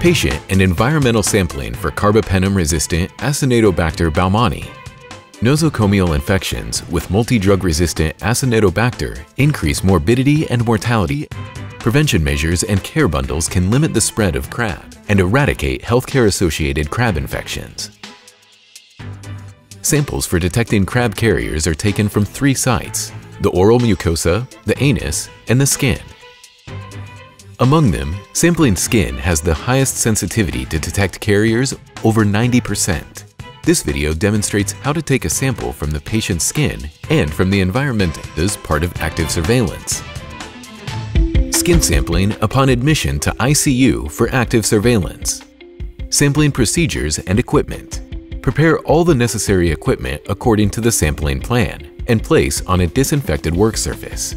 patient and environmental sampling for carbapenem-resistant Acinetobacter baumannii. Nosocomial infections with multi-drug-resistant Acinetobacter increase morbidity and mortality. Prevention measures and care bundles can limit the spread of CRAB and eradicate healthcare-associated CRAB infections. Samples for detecting CRAB carriers are taken from three sites, the oral mucosa, the anus, and the skin. Among them, sampling skin has the highest sensitivity to detect carriers, over 90%. This video demonstrates how to take a sample from the patient's skin and from the environment as part of active surveillance. Skin sampling upon admission to ICU for active surveillance. Sampling procedures and equipment. Prepare all the necessary equipment according to the sampling plan and place on a disinfected work surface.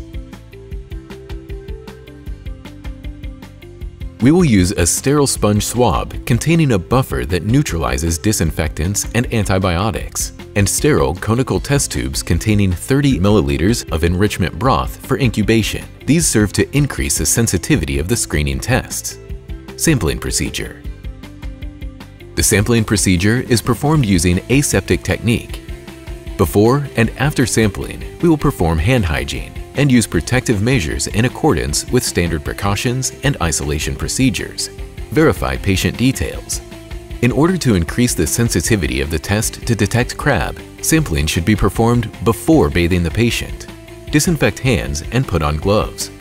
We will use a sterile sponge swab containing a buffer that neutralizes disinfectants and antibiotics, and sterile conical test tubes containing 30 milliliters of enrichment broth for incubation. These serve to increase the sensitivity of the screening tests. Sampling procedure. The sampling procedure is performed using aseptic technique. Before and after sampling, we will perform hand hygiene, and use protective measures in accordance with standard precautions and isolation procedures. Verify patient details. In order to increase the sensitivity of the test to detect CRAB, sampling should be performed before bathing the patient. Disinfect hands and put on gloves.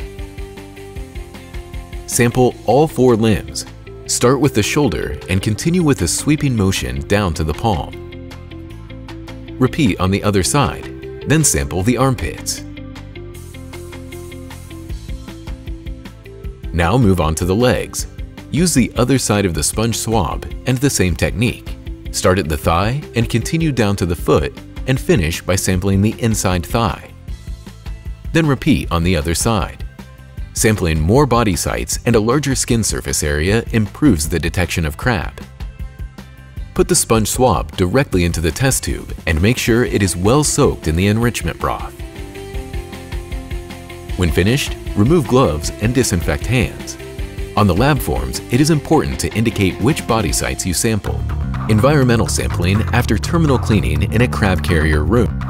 Sample all four limbs. Start with the shoulder and continue with a sweeping motion down to the palm. Repeat on the other side, then sample the armpits. Now move on to the legs. Use the other side of the sponge swab and the same technique. Start at the thigh and continue down to the foot and finish by sampling the inside thigh. Then repeat on the other side. Sampling more body sites and a larger skin surface area improves the detection of CRAB. Put the sponge swab directly into the test tube and make sure it is well soaked in the enrichment broth. When finished, remove gloves and disinfect hands. On the lab forms, it is important to indicate which body sites you sample. Environmental sampling after terminal cleaning in a CRAB carrier room.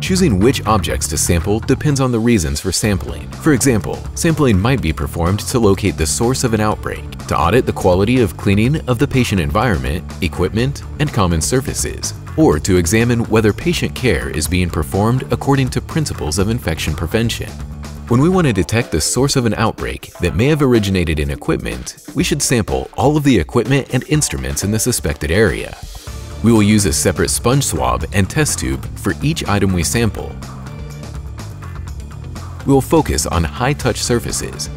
Choosing which objects to sample depends on the reasons for sampling. For example, sampling might be performed to locate the source of an outbreak, to audit the quality of cleaning of the patient environment, equipment, and common surfaces, or to examine whether patient care is being performed according to principles of infection prevention. When we want to detect the source of an outbreak that may have originated in equipment, we should sample all of the equipment and instruments in the suspected area. We will use a separate sponge swab and test tube for each item we sample. We will focus on high-touch surfaces.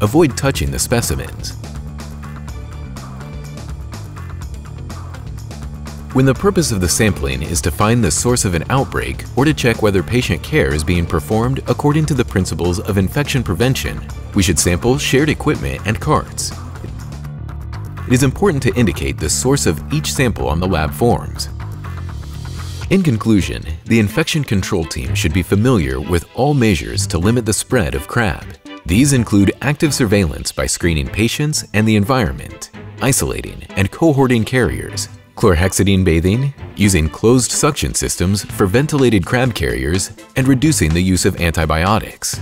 Avoid touching the specimens. When the purpose of the sampling is to find the source of an outbreak or to check whether patient care is being performed according to the principles of infection prevention, we should sample shared equipment and carts. It is important to indicate the source of each sample on the lab forms. In conclusion, the infection control team should be familiar with all measures to limit the spread of CRAB. These include active surveillance by screening patients and the environment, isolating and cohorting carriers, chlorhexidine bathing, using closed suction systems for ventilated CRAB carriers, and reducing the use of antibiotics.